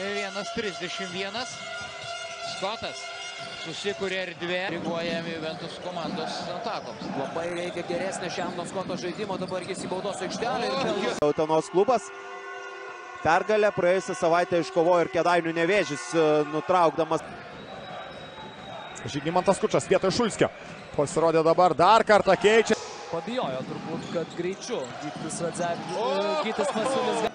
1.31. Skotas susikūrė erdvė. Reaguojam Juventus komandos atakoms. Labai reikia geresnio Šemno Skoto žaidimo, dabar jis į baudos aikštelę Utenos klubas. Pergalę praėjusią savaitę iškovojo ir Kedainių nevėžys, e, nutraukdamas. Žygimantas Kučas vietoj Šulskio. Pasirodė dabar dar kartą keičia. pabijojo turbūt, kad greičiu Gytis Radzevičius, Gytis Masiulis.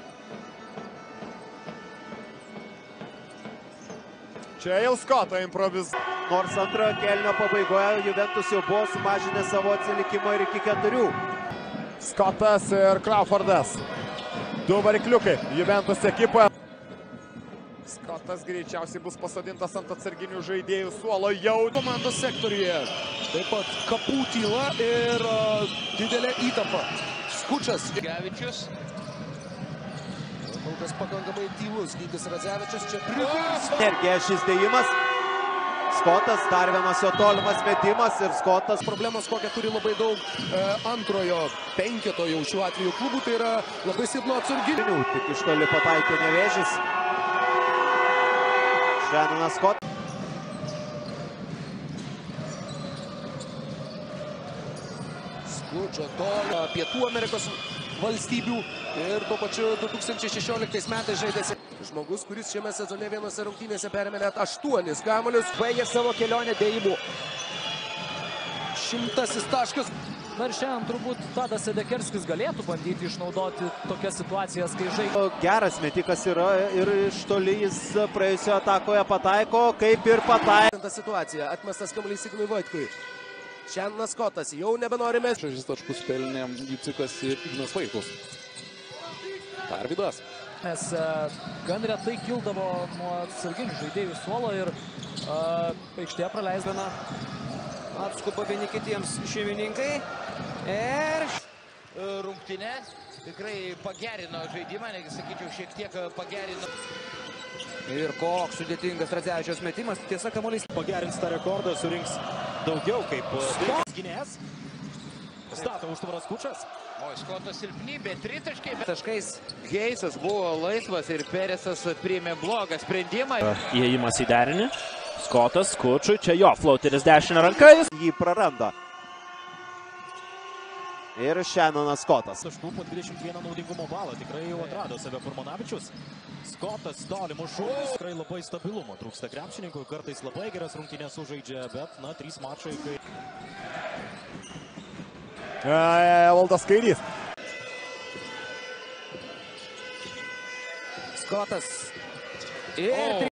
Čia jau Skoto improviz. Nors antrojo kelnio pabaigoje Juventus jau buvo sumažinę savo atsilikimą ir iki keturių. Skotas ir Crawfordas. Du varikliukai Juventus ekipoje. Skotas greičiausiai bus pasodintas ant atsarginių žaidėjų suolo jau komandos sektoriuje. Taip pat kapų tyla ir a, didelė įtampa. Skučas. Gavičius. Kol kas pakankamai tylus Gytis Radzevičius čia privirs. Energija šis dėjimas. Skotas, dar vienas jo tolimas metimas ir Skotas. Problemos, kokią turi labai daug e, antrojo penketo jau šiuo atveju klubų, tai yra labai silpno atsarginių. Tik iš toli pataikė nevėžys. Šenonas Skotas. Skučio tolio Pietų Amerikos valstybių ir tuo pačiu 2016 metais žaidėsi. Žmogus, kuris šiame sezone vienose rungtynėse perėmė net aštuonis kamolius. Baigė savo kelionę dėjimų. Šimtasis taškas. Na ir šiandien turbūt Tadas Sedekerskis galėtų bandyti išnaudoti tokias situacijas, kai žaidžia. Geras metikas yra ir iš toli jis praėjusioje atakoje pataiko, kaip ir pataiko. Ta situacija. Atmestas kamuolys Ignui Vaitkui. Šiandien Skotas jau nebenorime. Šešis taškus pelnė Gycikas ir Ignas Vaikus. Tarvidas. Nes e, gan retai kildavo nuo atsarginių žaidėjų suolo ir e, aikštėje praleisdama. Atskuba vieni kitiems šeimininkai. Ir Rungtinė tikrai pagerino žaidimą, negi sakyčiau, šiek tiek pagerino. Ir koks sudėtingas Radzevičiaus metimas. Tiesa, kamuolys pagerins tą rekordą, surinks daugiau kaip gynėjas. Stato užtvaras Kučas. O Skotas silpnybė, tritaškai. Bet taškais. Geisas buvo laisvas ir Peresas priėmė blogą sprendimą. Įėjimas į derinį. Skotas, Kučui, čia jo flauteris dešinę ranką. Jis Jį praranda. Ir Šenonas Skotas. taškų po 21 naudingumo balą. Tikrai jau atrado save Furmanavičius. Skotas tolimų šūvis. Tikrai labai stabilumo trūksta krepšininkui. Kartais labai geras rungtynės sužaidžia, bet, na, trys mačai, kai Evaldas Kairys. Skotas. Ir